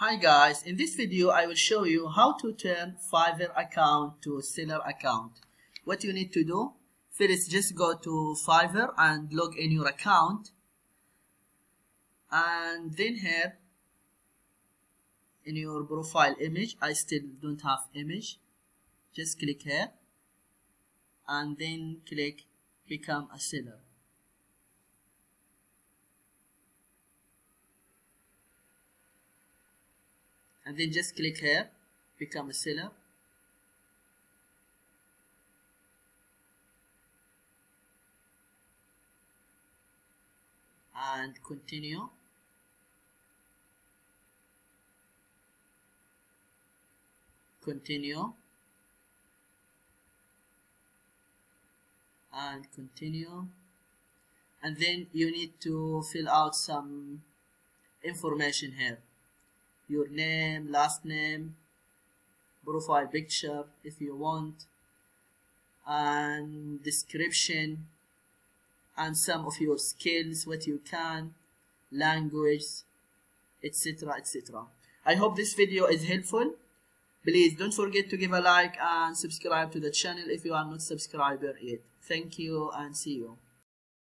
Hi guys, in this video I will show you how to turn Fiverr account to seller account. What you need to do, first just go to Fiverr and log in your account and then here in your profile image, I still don't have image, just click here and then click become a seller. And then just click here become a seller. And continue. Continue. And continue. And then you need to fill out some information here your name, last name, profile picture if you want, and description, and some of your skills, what you can, language, etc. etc. I hope this video is helpful. Please don't forget to give a like and subscribe to the channel if you are not subscriber yet. Thank you and see you.